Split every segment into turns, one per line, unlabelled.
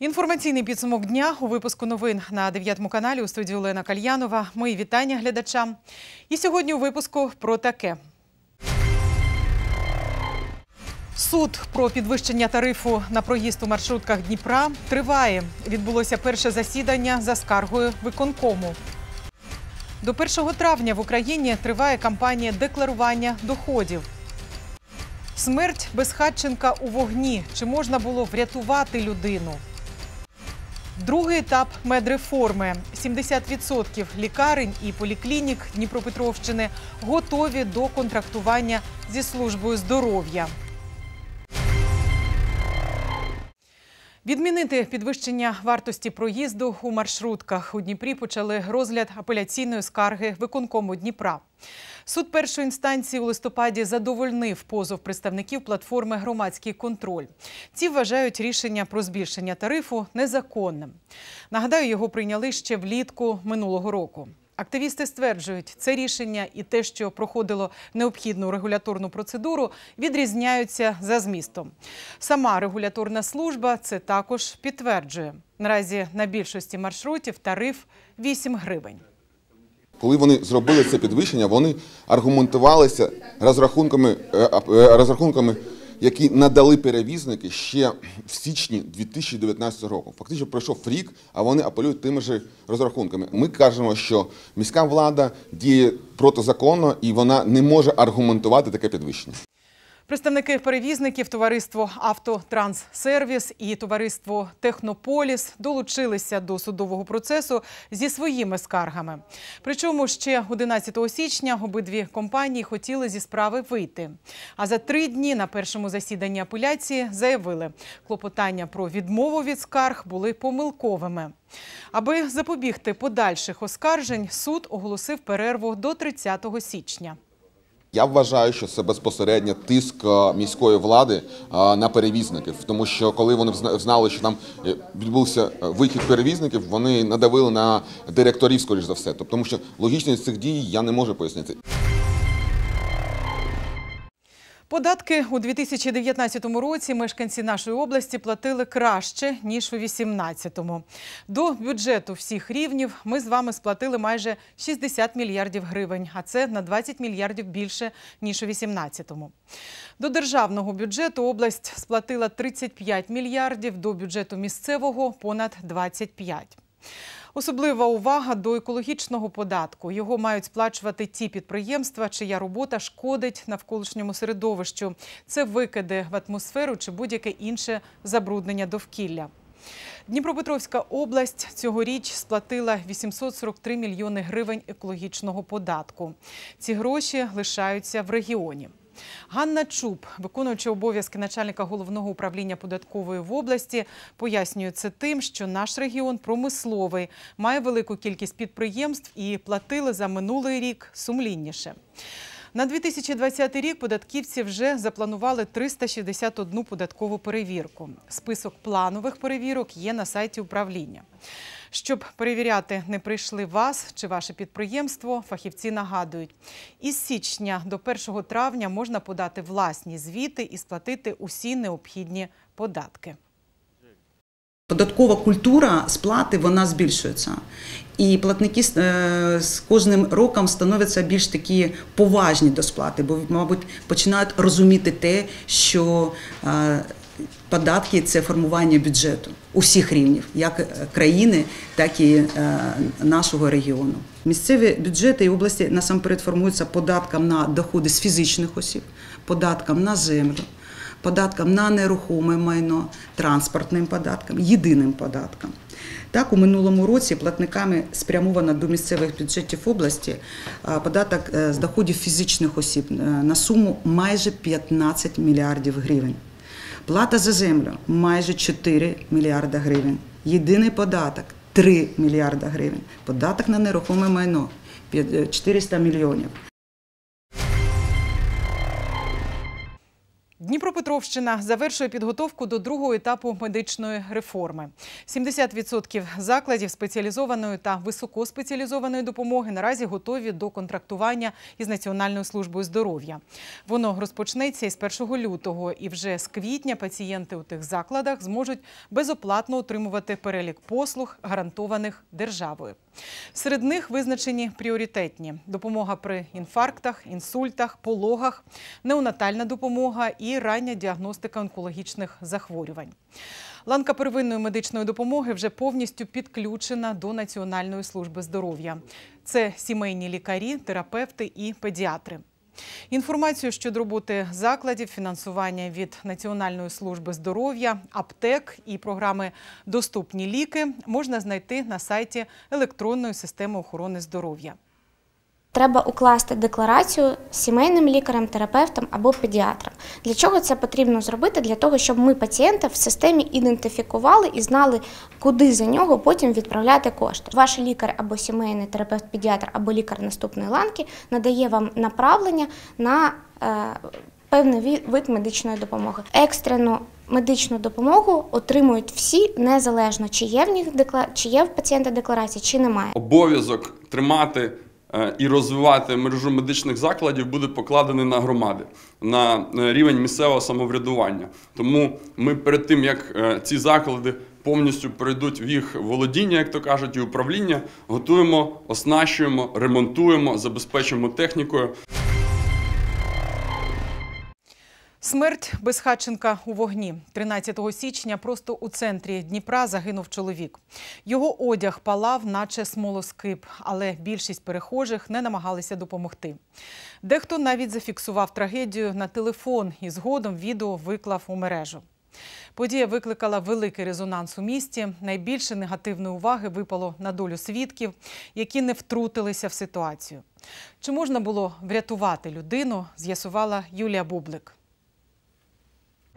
Інформаційний підсумок дня у випуску новин на 9 каналі у студії Олена Кальянова. Мої вітання глядачам. І сьогодні у випуску про таке. Суд про підвищення тарифу на проїзд у маршрутках Дніпра триває. Відбулося перше засідання за скаргою виконкому. До 1 травня в Україні триває кампанія декларування доходів. Смерть безхатченка у вогні. Чи можна було врятувати людину? Другий етап медреформи. 70% лікарень і поліклінік Дніпропетровщини готові до контрактування зі службою здоров'я. Відмінити підвищення вартості проїзду у маршрутках у Дніпрі почали розгляд апеляційної скарги виконкому Дніпра. Суд першої інстанції у листопаді задовольнив позов представників платформи Громадський контроль. Ці вважають рішення про збільшення тарифу незаконним. Нагадаю, його прийняли ще влітку минулого року. Активісти стверджують, це рішення і те, що проходило необхідну регуляторну процедуру, відрізняються за змістом. Сама регуляторна служба це також підтверджує. Наразі на більшості маршрутів тариф 8 гривень.
Коли вони зробили це підвищення, вони аргументувалися розрахунками, е, е, розрахунками, які надали перевізники ще в січні 2019 року. Фактично пройшов рік, а вони апелюють тими ж розрахунками. Ми кажемо, що міська влада діє протизаконно і вона не може аргументувати таке підвищення.
Представники перевізників товариство Автотранссервіс і товариство Технополіс долучилися до судового процесу зі своїми скаргами. Причому ще 11 січня обидві компанії хотіли зі справи вийти. А за три дні на першому засіданні апеляції заявили, клопотання про відмову від скарг були помилковими. Аби запобігти подальших оскаржень, суд оголосив перерву до 30 січня.
Я вважаю, що це безпосередньо тиск е, міської влади е, на перевізників, тому що коли вони знали, що там е, відбувся вихід перевізників, вони надавили на директорів, скоріш за все. Тобто, тому що логічність цих дій я не можу пояснити.
Податки у 2019 році мешканці нашої області платили краще ніж у 2018. До бюджету всіх рівнів ми з вами сплатили майже 60 мільярдів гривень, а це на 20 мільярдів більше ніж у 2018. До державного бюджету область сплатила 35 мільярдів, до бюджету місцевого понад 25. Особлива увага до екологічного податку. Його мають сплачувати ті підприємства, чия робота шкодить навколишньому середовищу. Це викиди в атмосферу чи будь-яке інше забруднення довкілля. Дніпропетровська область цьогоріч сплатила 843 мільйони гривень екологічного податку. Ці гроші лишаються в регіоні. Ганна Чуб, виконуючи обов'язки начальника головного управління податкової в області, пояснює це тим, що наш регіон промисловий, має велику кількість підприємств і платили за минулий рік сумлінніше. На 2020 рік податківці вже запланували 361 податкову перевірку. Список планових перевірок є на сайті управління. Щоб перевіряти, не прийшли вас чи ваше підприємство, фахівці нагадують, із січня до 1 травня можна подати власні звіти і сплатити усі необхідні податки.
Податкова культура сплати вона збільшується. І платники е, з кожним роком становляться більш такі поважні до сплати, бо, мабуть, починають розуміти те, що е, податки це формування бюджету усіх рівнів, як країни, так і е, нашого регіону. Місцеві бюджети і області насамперед формуються податком на доходи з фізичних осіб, податком на землю податком на нерухоме майно, транспортним податком, єдиним податком. Так, у минулому році платниками спрямовано до місцевих бюджетів області податок е, з доходів фізичних осіб е, на суму майже 15 мільярдів гривень. Плата за землю майже 4 мільярда гривень. Єдиний податок 3 мільярда гривень. Податок на нерухоме майно 400 мільйонів.
Дніпропетровщина завершує підготовку до другого етапу медичної реформи. 70% закладів спеціалізованої та високоспеціалізованої допомоги наразі готові до контрактування із Національною службою здоров'я. Воно розпочнеться із 1 лютого, і вже з квітня пацієнти у тих закладах зможуть безоплатно отримувати перелік послуг, гарантованих державою. Серед них визначені пріоритетні допомога при інфарктах, інсультах, пологах, неонатальна допомога і рання діагностика онкологічних захворювань. Ланка первинної медичної допомоги вже повністю підключена до Національної служби здоров'я. Це сімейні лікарі, терапевти і педіатри. Інформацію щодо роботи закладів, фінансування від Національної служби здоров'я, аптек і програми Доступні ліки можна знайти на сайті електронної системи охорони здоров'я.
Треба укласти декларацію сімейним лікарем, терапевтом або педіатром. Для чого це потрібно зробити? Для того, щоб ми пацієнта в системі ідентифікували і знали, куди за нього потім відправляти кошти. Ваш лікар або сімейний терапевт, педіатр, або лікар наступної ланки надає вам направлення на е, певний вид медичної допомоги. Екстрену медичну допомогу отримують всі незалежно, чи є в них декла... чи є в пацієнта декларація, чи немає.
обов'язок тримати і розвивати мережу медичних закладів буде покладений на громади, на е, рівень місцевого самоврядування. Тому ми перед тим, як е, ці заклади повністю перейдуть в їх володіння, як то кажуть, і управління, готуємо, оснащуємо, ремонтуємо, забезпечуємо технікою.
Смерть Безхатченка у вогні. 13 січня просто у центрі Дніпра загинув чоловік. Його одяг палав, наче смолоскип, але більшість перехожих не намагалися допомогти. Дехто навіть зафіксував трагедію на телефон і згодом відео виклав у мережу. Подія викликала великий резонанс у місті. Найбільше негативної уваги випало на долю свідків, які не втрутилися в ситуацію. Чи можна було врятувати людину, з'ясувала Юлія Бублик.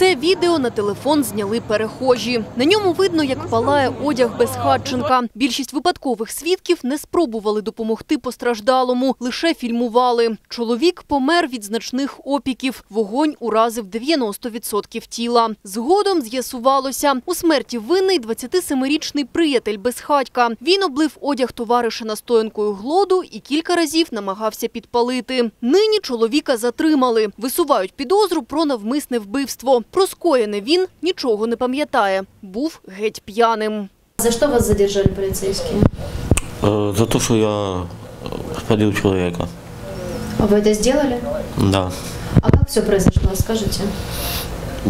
Це відео на телефон зняли перехожі. На ньому видно, як палає одяг безхатченка. Більшість випадкових свідків не спробували допомогти постраждалому, лише фільмували. Чоловік помер від значних опіків. Вогонь уразив 90% тіла. Згодом з'ясувалося, у смерті винний 27-річний приятель безхатька. Він облив одяг товариша настоянкою глоду і кілька разів намагався підпалити. Нині чоловіка затримали. Висувають підозру про навмисне вбивство. Про скоєне він нічого не пам'ятає. Був геть п'яним.
За что вас задержали полицейские?
Э, За то, что я э, спалил человека.
А Вы это сделали?
Да.
А как все произошло, скажите?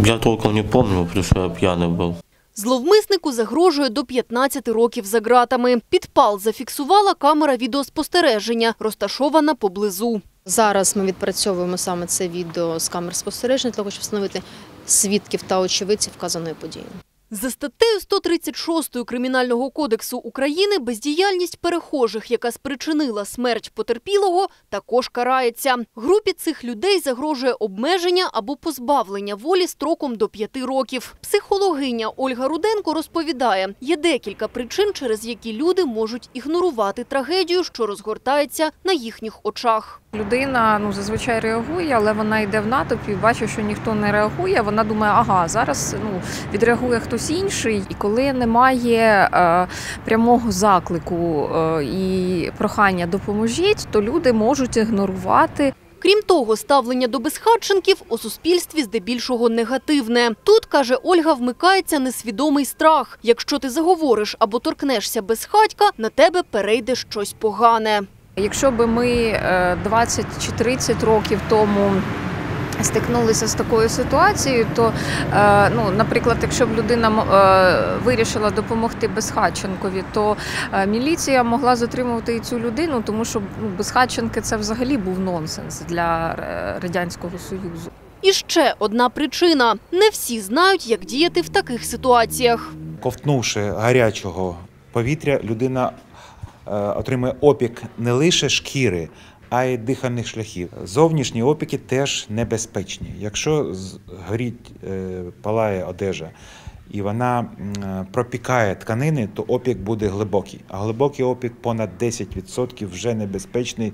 Я толком не помню, потому что я пьяный был.
Зловмиснику загрожує до 15 років за ґратами. Підпал зафіксувала камера відеоспостереження, розташована поблизу.
Зараз ми відпрацьовуємо саме це відео з камер спостереження для того, щоб встановити свідків та очевидців вказаної події.
За статтею 136 Кримінального кодексу України бездіяльність перехожих, яка спричинила смерть потерпілого, також карається. Групі цих людей загрожує обмеження або позбавлення волі строком до 5 років. Психологиня Ольга Руденко розповідає, є декілька причин, через які люди можуть ігнорувати трагедію, що розгортається на їхніх очах.
Людина ну зазвичай реагує, але вона йде в натовпі, бачить, що ніхто не реагує. Вона думає, ага, зараз ну відреагує хтось інший. І коли немає е, прямого заклику е, і прохання допоможіть, то люди можуть ігнорувати.
Крім того, ставлення до безхатченків у суспільстві здебільшого негативне. Тут, каже Ольга, вмикається несвідомий страх. Якщо ти заговориш або торкнешся безхатька, на тебе перейде щось погане.
Якщо би ми е, 20 чи 30 років тому стикнулися з такою ситуацією, то, е, ну, наприклад, якщо б людина е, вирішила допомогти Безхатченкові, то е, міліція могла затримувати і цю людину, тому що ну, Безхатченки це взагалі був нонсенс для Радянського Союзу.
І ще одна причина – не всі знають, як діяти в таких ситуаціях.
Ковтнувши гарячого повітря, людина отримує опік не лише шкіри, а й дихальних шляхів. Зовнішні опіки теж небезпечні. Якщо горить, е, палає одежа і вона пропікає тканини, то опік буде глибокий. А глибокий опік понад 10% вже небезпечний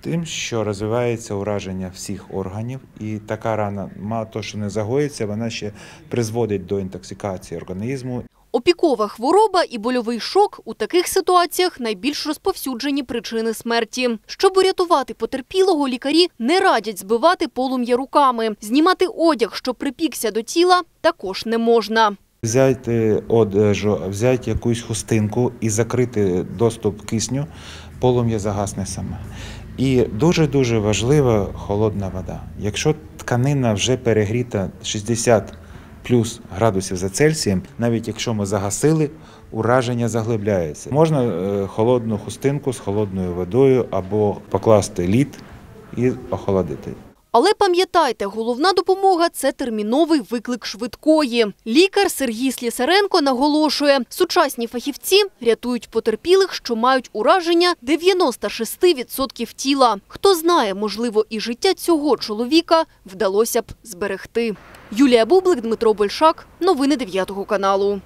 Тим, що розвивається ураження всіх органів, і така рана, мало того, що не загоїться, вона ще призводить до інтоксикації організму
Опікова хвороба і больовий шок у таких ситуаціях найбільш розповсюджені причини смерті. Щоб урятувати потерпілого, лікарі не радять збивати полум'я руками. Знімати одяг, що припікся до тіла, також не можна.
Взяти одежу, взяти якусь хустинку і закрити доступ кисню, полум'я загасне саме. І дуже-дуже важлива холодна вода. Якщо тканина вже перегріта 60 плюс градусів за Цельсієм, навіть якщо ми загасили, ураження заглибляється. Можна е, холодну хустинку з холодною водою або покласти лід і охолодити.
Але пам'ятайте, головна допомога – це терміновий виклик швидкої. Лікар Сергій Слісаренко наголошує, сучасні фахівці рятують потерпілих, що мають ураження 96% тіла. Хто знає, можливо, і життя цього чоловіка вдалося б зберегти. Юлія Бублик, Дмитро Большак. Новини 9 каналу.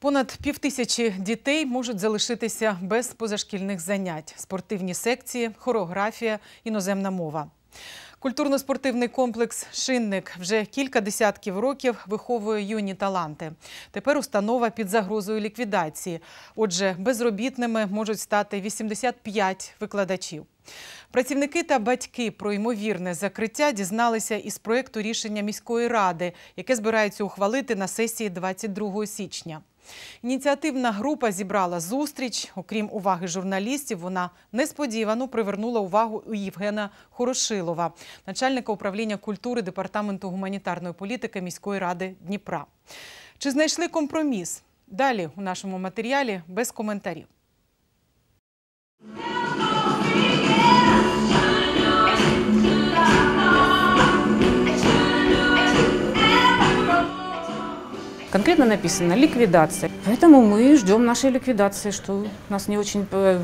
Понад півтисячі дітей можуть залишитися без позашкільних занять: спортивні секції, хореографія, іноземна мова. Культурно-спортивний комплекс Шинник вже кілька десятків років виховує юні таланти. Тепер установа під загрозою ліквідації. Отже, безробітними можуть стати 85 викладачів. Працівники та батьки про ймовірне закриття дізналися із проєкту рішення міської ради, яке збираються ухвалити на сесії 22 січня. Ініціативна група зібрала зустріч. Окрім уваги журналістів, вона несподівано привернула увагу у Євгена Хорошилова, начальника управління культури департаменту гуманітарної політики міської ради Дніпра. Чи знайшли компроміс? Далі у нашому матеріалі без коментарів.
Конкретно написано ликвидация. Поэтому мы ждем нашей ликвидации, что нас не очень э,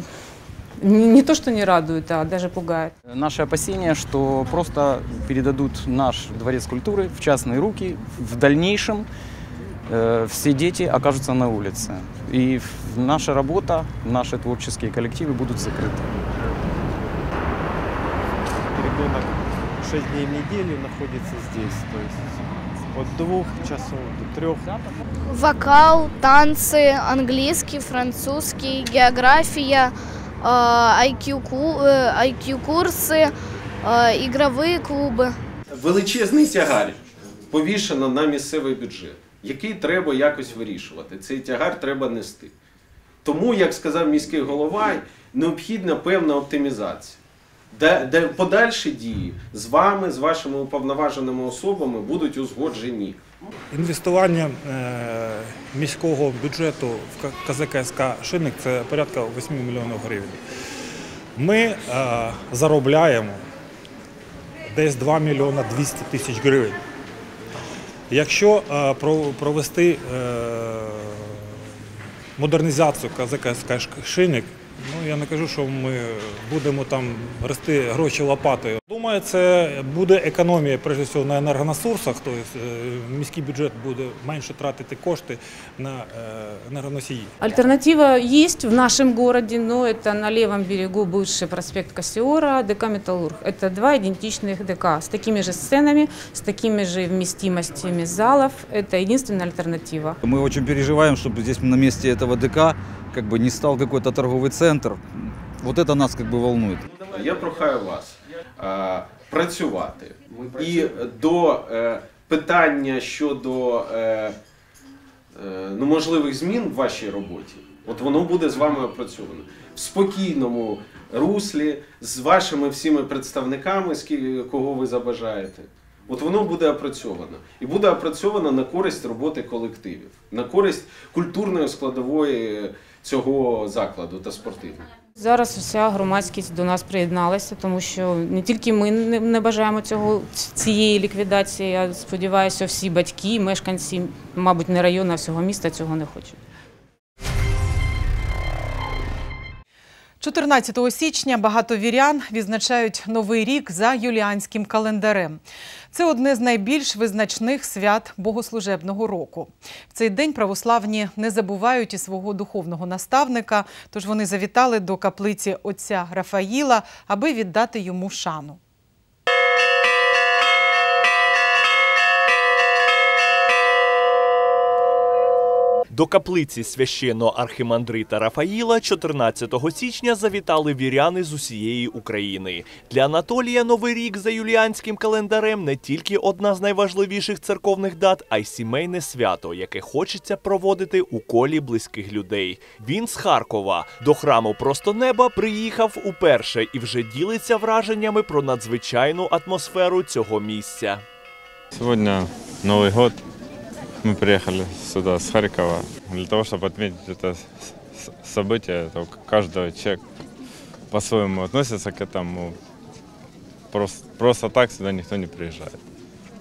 не, не то, что не радует, а даже пугает.
Наше опасение, что просто передадут наш дворец культуры в частные руки. В дальнейшем э, все дети окажутся на улице. И наша работа, наши творческие коллективы будут закрыты.
ребенок 6 дней в неделю находится здесь, то есть от двух часов до трех.
Вокал, танцы, английский, французский, география, э, IQ, ку- э, IQ курсы, э, игровые клубы.
величезний тягар повішено на місцевий бюджет, який треба якось вирішувати. Цей тягар треба нести. Тому, як сказав міський голова, необхідна певна оптимізація. Де, де подальші дії з вами, з вашими уповноваженими особами будуть узгоджені.
Інвестування е, міського бюджету в КЗКСК «Шинник» – це порядка 8 мільйонів гривень. Ми е, заробляємо десь 2 мільйона 200 тисяч гривень. Якщо е, про- провести модернізацію КЗКСК «Шинник», ну я не кажу, що ми будемо там рости гроші лопатою Думаю, це буде економія, прежде всього, на енергонасурсах, тобто е, міський бюджет буде менше тратити кошти на е, енергоносії.
Альтернатива есть в нашем городе, но это на левом берегу бывший проспект Кассиора, ДК «Металлург». Это два идентичных ДК с такими же сценами, с такими же вместимостями залов. Это единственная альтернатива.
Мы очень переживаем, чтобы здесь на месте этого ДК как бы не стал какой-то торговый центр. Вот это нас как бы волнует.
Я прохаю вас е, працювати і до е, питання щодо е, е, ну, можливих змін в вашій роботі, от воно буде з вами опрацьовано в спокійному руслі з вашими всіми представниками, кого ви забажаєте. От воно буде опрацьовано. І буде опрацьовано на користь роботи колективів, на користь культурної складової цього закладу та спортивної.
Зараз вся громадськість до нас приєдналася, тому що не тільки ми не, бажаємо цього цієї ліквідації. Я сподіваюся, всі батьки, мешканці, мабуть, не району, а всього міста цього не хочуть.
14 січня багато вірян відзначають новий рік за юліанським календарем. Це одне з найбільш визначних свят богослужебного року. В цей день православні не забувають і свого духовного наставника, тож вони завітали до каплиці отця Рафаїла, аби віддати йому шану.
До каплиці священного архімандрита Рафаїла 14 січня завітали віряни з усієї України. Для Анатолія Новий рік за юліанським календарем не тільки одна з найважливіших церковних дат, а й сімейне свято, яке хочеться проводити у колі близьких людей. Він з Харкова до храму Просто неба приїхав уперше і вже ділиться враженнями про надзвичайну атмосферу цього місця.
Сегодня Новый год. Мы приехали сюда с Харькова для того, чтобы отметить это событие. Это каждый человек по-своему относится к этому. Просто, просто так сюда никто не приезжает.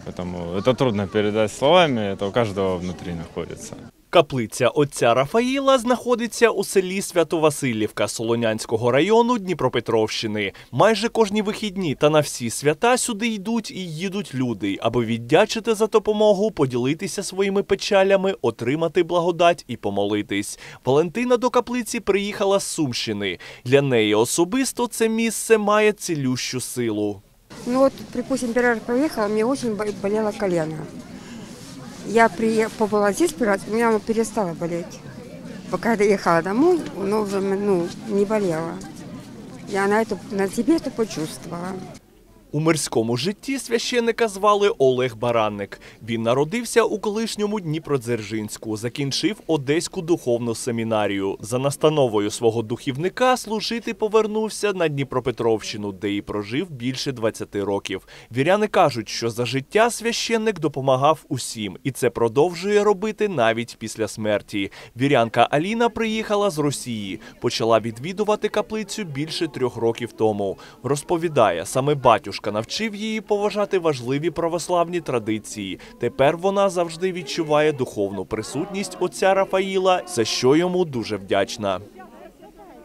Поэтому это трудно передать словами, это у каждого внутри находится.
Каплиця отця Рафаїла знаходиться у селі Свято-Василівка Солонянського району Дніпропетровщини. Майже кожні вихідні та на всі свята сюди йдуть і їдуть люди, аби віддячити за допомогу, поділитися своїми печалями, отримати благодать і помолитись. Валентина до каплиці приїхала з Сумщини. Для неї особисто це місце має цілющу силу.
Ну вот, припустим, первый раз поехала, мне очень бо- болело колено. Я при... побыла здесь первый у меня оно перестало болеть. Пока я доехала домой, оно уже ну, не болело. Я на, это, на себе это почувствовала.
У мирському житті священника звали Олег Баранник. Він народився у колишньому Дніпродзержинську, закінчив Одеську духовну семінарію. За настановою свого духівника служити повернувся на Дніпропетровщину, де і прожив більше 20 років. Віряни кажуть, що за життя священник допомагав усім, і це продовжує робити навіть після смерті. Вірянка Аліна приїхала з Росії, почала відвідувати каплицю більше трьох років тому. Розповідає, саме батюшка навчив її поважати важливі православні традиції. Тепер вона завжди відчуває духовну присутність отця Рафаїла, за що йому дуже вдячна.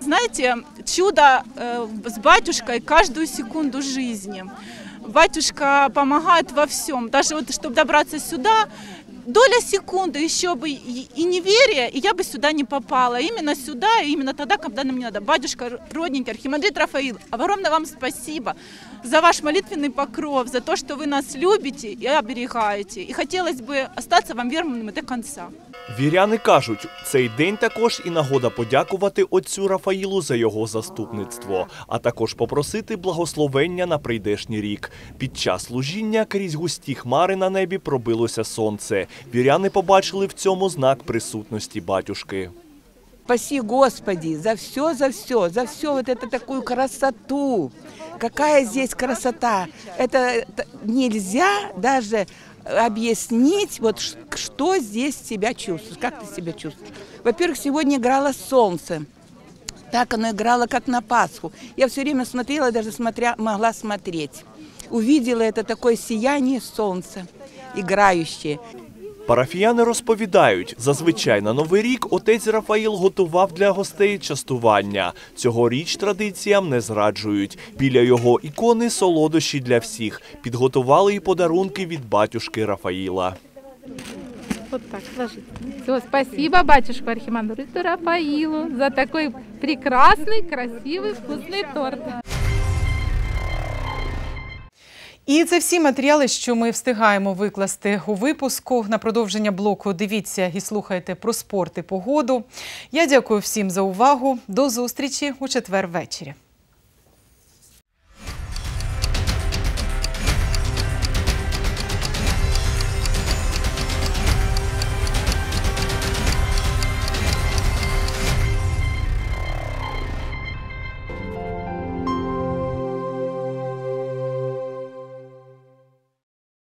Знаете, чудо с батюшкой каждую секунду жизни. Батюшка помогает во всем. Даже вот, чтобы добраться сюда, доля секунды еще бы и, и неверие, и я бы сюда не попала. Именно сюда, и именно тогда, когда нам не надо. Батюшка родненький, архимандрит Рафаил, огромное вам спасибо за ваш молитвенный покров, за то, что вы нас любите и оберегаете. И хотелось бы остаться вам верными до конца.
Віряни кажуть, цей день також і нагода подякувати отцю Рафаїлу за його заступництво, а також попросити благословення на прийдешній рік. Під час служіння крізь густі хмари на небі пробилося сонце. Віряни побачили в цьому знак присутності батюшки.
Спаси, Господи, за все, за все, за все вот это такую красоту. Какая здесь красота. Это нельзя даже объяснить, вот что здесь себя чувствуешь, как ты себя чувствуешь. Во-первых, сегодня играло солнце. Так оно играло, как на Пасху. Я все время смотрела, даже смотря, могла смотреть. Увидела это такое сияние солнца, играющее.
Парафіяни розповідають, зазвичай на новий рік отець Рафаїл готував для гостей частування. Цьогоріч традиціям не зраджують. Біля його ікони солодощі для всіх. Підготували і подарунки від батюшки Рафаїла.
Вот так сложить. Все, спасибо батюшку архимандриту Рафаилу за такой прекрасный, красивый, вкусный торт.
І це всі матеріали, що ми встигаємо викласти у випуску. На продовження блоку дивіться і слухайте про спорт і погоду. Я дякую всім за увагу. До зустрічі у четвер ввечері.